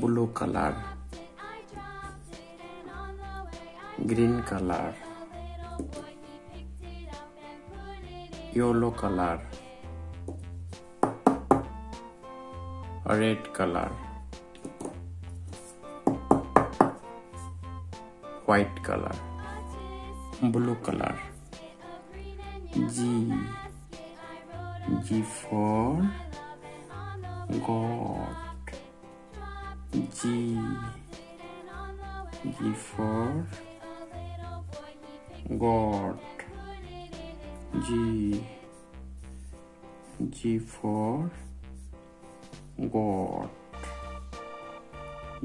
blue color green color yellow color red color white color blue color. G G for God G G for God G G for God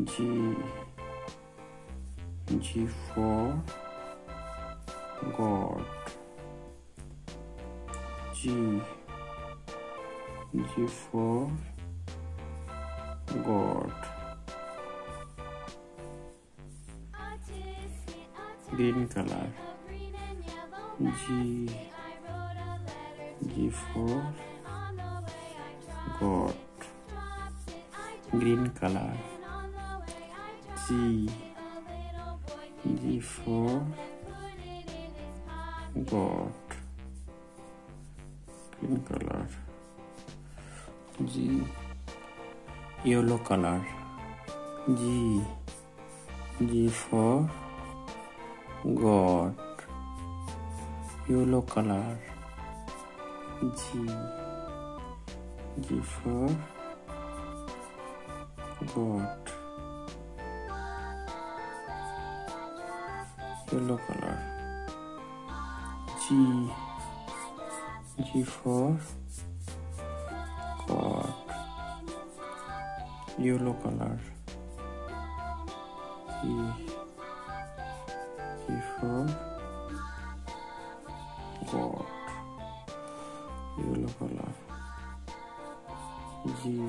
G G for God G G for God green color. G G for God green color. G G for God green color. G yellow color. G G for God yellow color G G for God yellow color G G for God yellow color G color G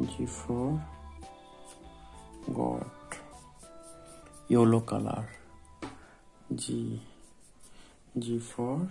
G for God yellow color G G for